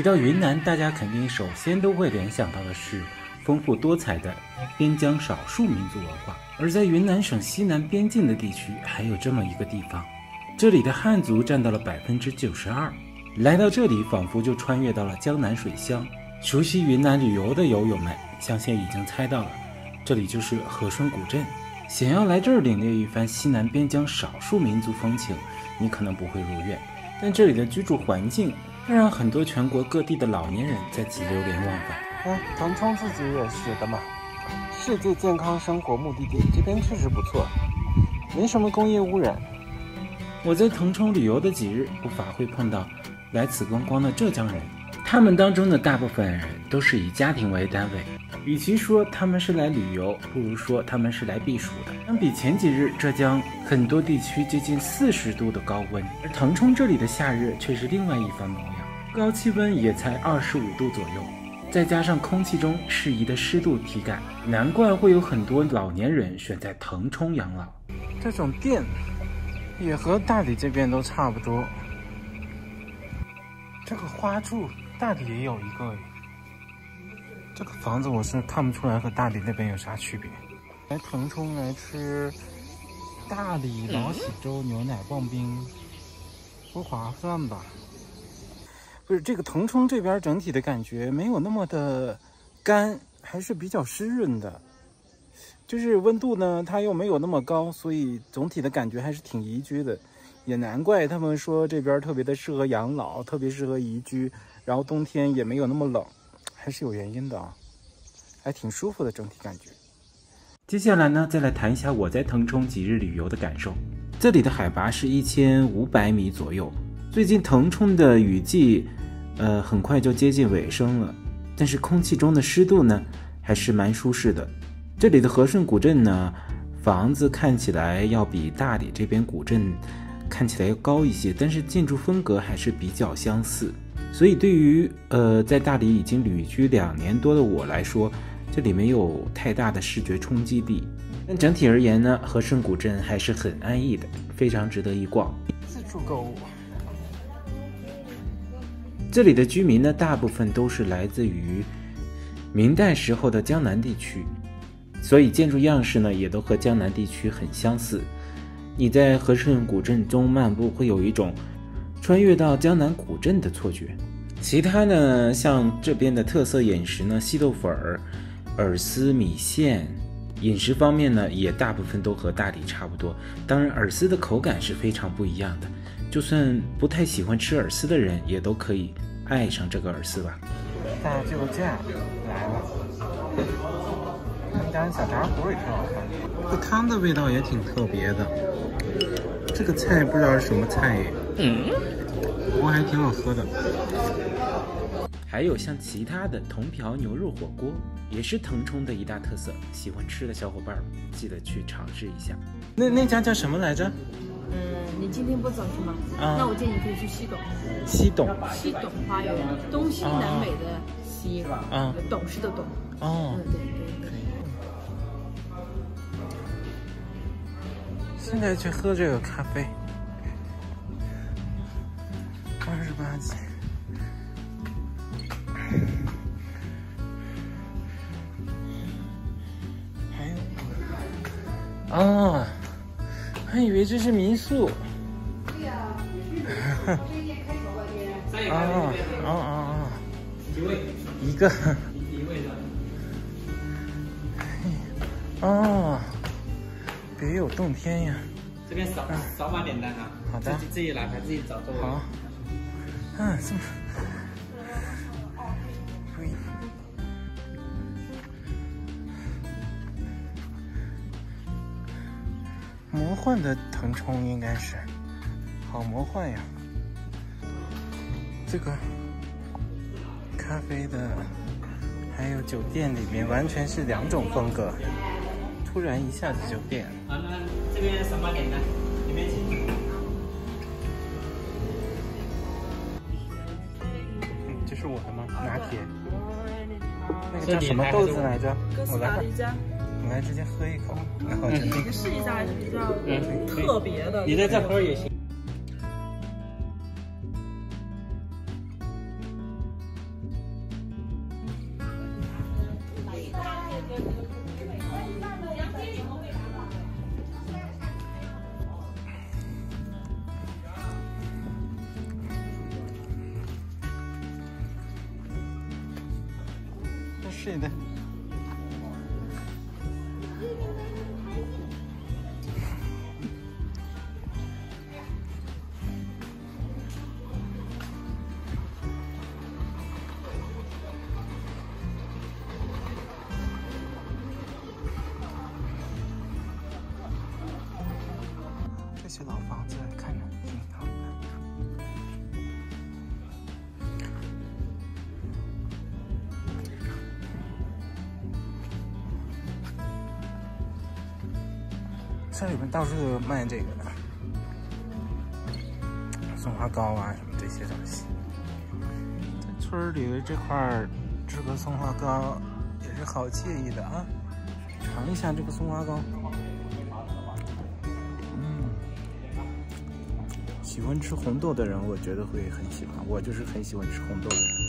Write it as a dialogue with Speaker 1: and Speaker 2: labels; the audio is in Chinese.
Speaker 1: 提到云南，大家肯定首先都会联想到的是丰富多彩的边疆少数民族文化。而在云南省西南边境的地区，还有这么一个地方，这里的汉族占到了百分之九十二。来到这里，仿佛就穿越到了江南水乡。熟悉云南旅游的友友们，相信已经猜到了，这里就是和顺古镇。想要来这儿领略一番西南边疆少数民族风情，你可能不会如愿。但这里的居住环境，却让很多全国各地的老年人在此流连忘返。
Speaker 2: 哎，腾冲自己也是的嘛。世界健康生活目的地，这边确实不错，没什么工业污染。
Speaker 1: 我在腾冲旅游的几日，不乏会碰到来此观光的浙江人，他们当中的大部分人都是以家庭为单位。与其说他们是来旅游，不如说他们是来避暑的。相比前几日，浙江很多地区接近四十度的高温，而腾冲这里的夏日却是另外一番模样，高气温也才二十五度左右。再加上空气中适宜的湿度体感，难怪会有很多老年人选在腾冲养老。
Speaker 2: 这种店也和大理这边都差不多。这个花柱大理也有一个。这个房子我是看不出来和大理那边有啥区别。来腾冲来吃大理老喜粥牛奶棒冰，不划算吧？不是这个腾冲这边整体的感觉没有那么的干，还是比较湿润的。就是温度呢，它又没有那么高，所以总体的感觉还是挺宜居的。也难怪他们说这边特别的适合养老，特别适合宜居，然后冬天也没有那么冷，还是有原因的啊，还挺舒服的整体感觉。
Speaker 1: 接下来呢，再来谈一下我在腾冲几日旅游的感受。这里的海拔是一千五百米左右，最近腾冲的雨季。呃，很快就接近尾声了，但是空气中的湿度呢，还是蛮舒适的。这里的和顺古镇呢，房子看起来要比大理这边古镇看起来要高一些，但是建筑风格还是比较相似。所以对于呃在大理已经旅居两年多的我来说，这里没有太大的视觉冲击力。但整体而言呢，和顺古镇还是很安逸的，非常值得一逛。
Speaker 2: 自助购物。
Speaker 1: 这里的居民呢，大部分都是来自于明代时候的江南地区，所以建筑样式呢，也都和江南地区很相似。你在和顺古镇中漫步，会有一种穿越到江南古镇的错觉。其他呢，像这边的特色饮食呢，细豆粉儿、饵丝米线，饮食方面呢，也大部分都和大理差不多。当然，饵丝的口感是非常不一样的。就算不太喜欢吃饵丝的人，也都可以爱上这个饵丝吧。
Speaker 2: 大救驾来了，他家小炸糊也挺好看的。这汤的味道也挺特别的。这个菜不知道是什么菜，嗯，不过还挺好喝的。
Speaker 1: 还有像其他的铜瓢牛肉火锅，也是腾冲的一大特色。喜欢吃的小伙伴记得去尝试一下。
Speaker 2: 那那家叫什么来着？
Speaker 3: 嗯，你今天不走是吗？啊，那我建议你可以去西董。
Speaker 2: 西董。
Speaker 3: 西董花园，东西南北的西，啊，董事的董。哦。对对
Speaker 2: 现在去喝这个咖啡，二十八级。还有。啊。还以为这是民宿。对呀。啊啊啊啊！一 位。一个。一位的。哦，别有洞天呀！
Speaker 4: 这边扫扫码点单啊。
Speaker 2: 好的。
Speaker 4: 自己拿牌，自己找座位。
Speaker 2: 好。嗯，这么。魔幻的腾冲应该是，好魔幻呀！这个咖啡的，还有酒店里面完全是两种风格。突然一下子就变了。
Speaker 4: 好，那这边什么点呢？里面请。
Speaker 2: 这是我的吗？拿铁。那个叫什么豆子来着？我来吧。我来直接喝一口，然后就。这试一下是比较特别的。你在这喝也行。
Speaker 1: Thank. 是的。这里面到处都有卖这个的，松花糕啊什么这些东西。在村里的这块儿吃个松花糕也是好惬意的啊！尝一下这个松花糕。喜欢吃红豆的人，我觉得会很喜欢。我就是很喜欢吃红豆的人。